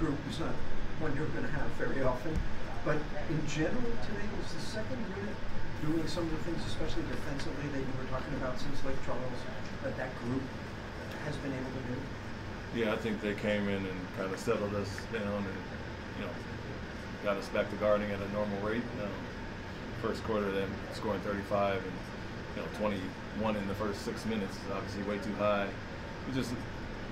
group is not one you're going to have very often. But in general today, was the second unit doing some of the things, especially defensively, that you were talking about since Lake Charles, that that group has been able to do? Yeah, I think they came in and kind of settled us down and, you know, got us back to guarding at a normal rate. Um, first quarter, then scoring 35 and, you know, 21 in the first six minutes is obviously way too high. We just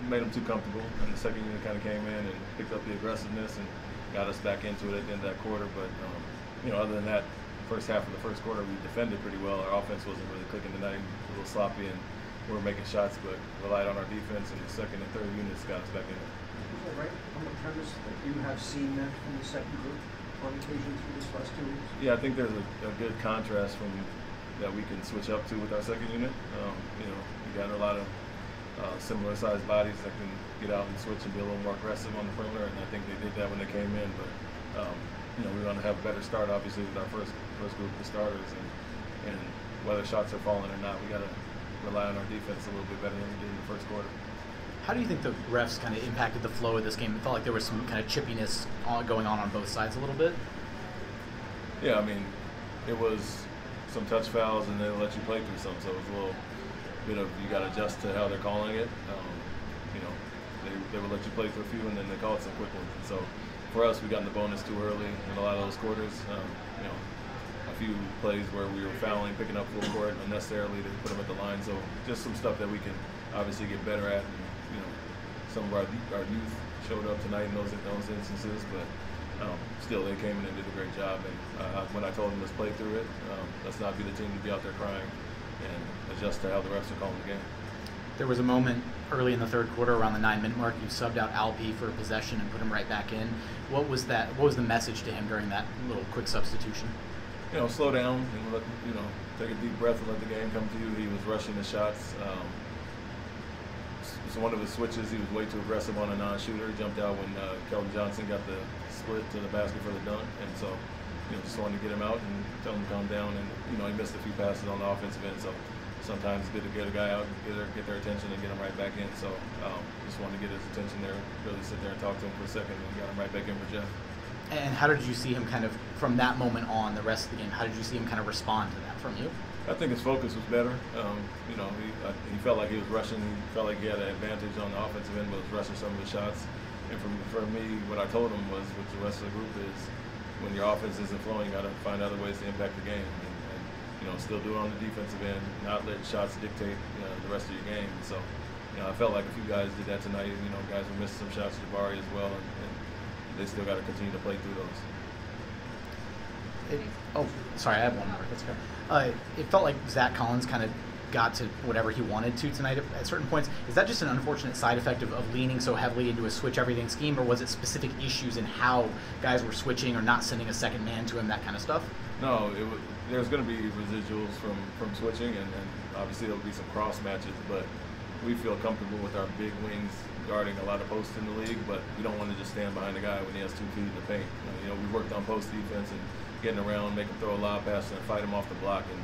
made them too comfortable, and the second unit kind of came in and picked up the aggressiveness and got us back into it at the end of that quarter. But, um, you know, other than that, first half of the first quarter, we defended pretty well. Our offense wasn't really clicking tonight, a little sloppy, and we were making shots, but relied on our defense, and the second and third units got us back in it. Is that right on the premise that you have seen that from the second group on occasion through this last two weeks? Yeah, I think there's a, a good contrast from that we can switch up to with our second unit. Um, you know, we got a lot of uh, similar sized bodies that can get out and switch and be a little more aggressive on the perimeter, and I think they did that when they came in. But um, you know, we're going to have a better start, obviously, with our first first group of starters, and and whether shots are falling or not, we got to rely on our defense a little bit better than we did in the first quarter. How do you think the refs kind of impacted the flow of this game? It felt like there was some kind of chippiness going on on both sides a little bit. Yeah, I mean, it was some touch fouls and they let you play through some, so it was a little bit of you got to adjust to how they're calling it. Um, you know, they, they would let you play through a few and then they called some quick ones. And so for us, we got in the bonus too early in a lot of those quarters. Um, you know, a few plays where we were fouling, picking up full court unnecessarily to put them at the line. So just some stuff that we can obviously get better at. And, you know, some of our our youth showed up tonight in those in those instances, but um, still they came in and did a great job. And uh, when I told them let's play through it, um, let's not be the team to be out there crying, and adjust to how the refs are calling the game. There was a moment early in the third quarter, around the nine-minute mark, you subbed out Alp for a possession and put him right back in. What was that? What was the message to him during that little quick substitution? You know, slow down and let you know, take a deep breath and let the game come to you. He was rushing the shots. Um, so one of his switches, he was way too aggressive on a non-shooter. He jumped out when uh, Keldon Johnson got the split to the basket for the dunk, and so you know, just wanted to get him out and tell him to calm down. And you know, he missed a few passes on the offensive end, so sometimes it's good to get a guy out and get their, get their attention and get him right back in. So um, just wanted to get his attention there, really sit there and talk to him for a second, and got him right back in for Jeff. And how did you see him kind of from that moment on the rest of the game? How did you see him kind of respond to that from you? I think his focus was better. Um, you know, he, uh, he felt like he was rushing. He felt like he had an advantage on the offensive end, but was rushing some of the shots. And for, for me, what I told him was, with the rest of the group, is when your offense isn't flowing, you got to find other ways to impact the game. And, you know, still do it on the defensive end, not let shots dictate you know, the rest of your game. So, you know, I felt like a few guys did that tonight. You know, guys were missing some shots, Jabari as well, and, and they still got to continue to play through those. It, oh, sorry, I have one more. Let's go. Uh, it felt like Zach Collins kind of got to whatever he wanted to tonight at, certain points. Is that just an unfortunate side effect of, of, leaning so heavily into a switch everything scheme, or was it specific issues in how guys were switching or not sending a second man to him, that kind of stuff? No, it was, there's going to be residuals from, from switching, and, and obviously there'll be some cross matches, but we feel comfortable with our big wings guarding a lot of posts in the league, but we don't want to just stand behind a guy when he has two feet in the paint. You know, we worked on post defense and getting around, make him throw a lob pass, and fight him off the block. And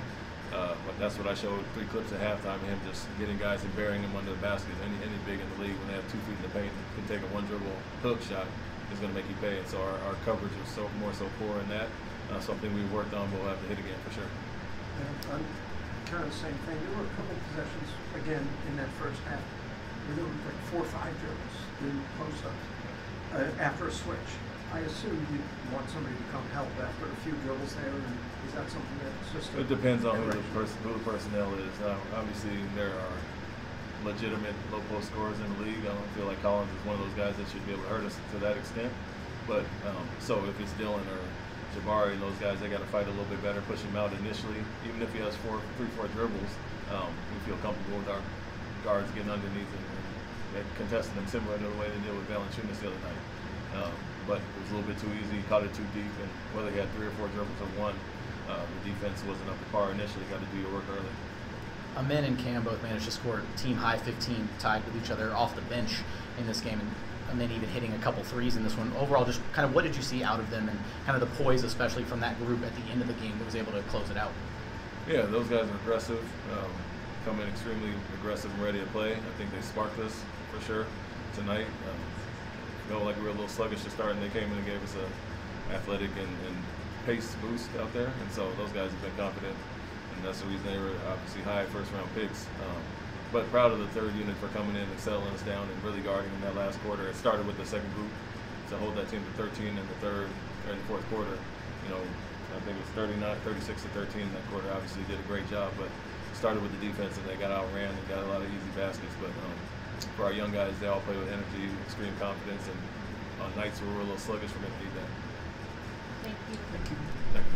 uh, that's what I showed three clips at halftime of him just getting guys and burying them under the basket. Any any big in the league when they have two feet in the paint can take a one dribble hook shot is going to make you pay. And so our, our coverage was so more so poor in that. Uh, something we worked on, but we'll have to hit again for sure. Yeah, I'm kind of the same thing. There were a couple possessions again in that first half there were like four or five dribbles in post ups uh, after a switch. I assume you want somebody to come help after a few dribbles there, and is that something that's just? It depends on who the, person, who the personnel is. Uh, obviously, there are legitimate low post scorers in the league. I don't feel like Collins is one of those guys that should be able to hurt us to that extent. But um, so if it's Dillon or Jabari and those guys, they got to fight a little bit better, push him out initially. Even if he has four, three, four dribbles, um, we feel comfortable with our guards getting underneath and, and contesting them similar to the way they did with Valanciunas the other night. Um, but it was a little bit too easy. He caught it too deep, and whether he had three or four dribbles or one, uh, the defense wasn't up to par initially. Got to do your work early. Amen and Cam both managed to score team high 15, tied with each other off the bench in this game, and Amen even hitting a couple threes in this one. Overall, just kind of what did you see out of them, and kind of the poise, especially from that group at the end of the game that was able to close it out? Yeah, those guys are aggressive, um, come in extremely aggressive and ready to play. I think they sparked us for sure tonight. Um, felt like we were a little sluggish to start, and they came in and gave us a athletic and, and pace boost out there. And so those guys have been confident, and that's the reason they were obviously high first round picks. Um, but proud of the third unit for coming in and settling us down and really guarding in that last quarter. It started with the second group to hold that team to 13 in the third the fourth quarter. You know, I think it was 39, 36 to 13 in that quarter. Obviously did a great job, but started with the defense and they got outran and got a lot of easy baskets. But um, for our young guys, they all play with energy, extreme confidence, and uh, on nights where we're a little sluggish, we're going to need that. Thank you. Thank you. Thank you.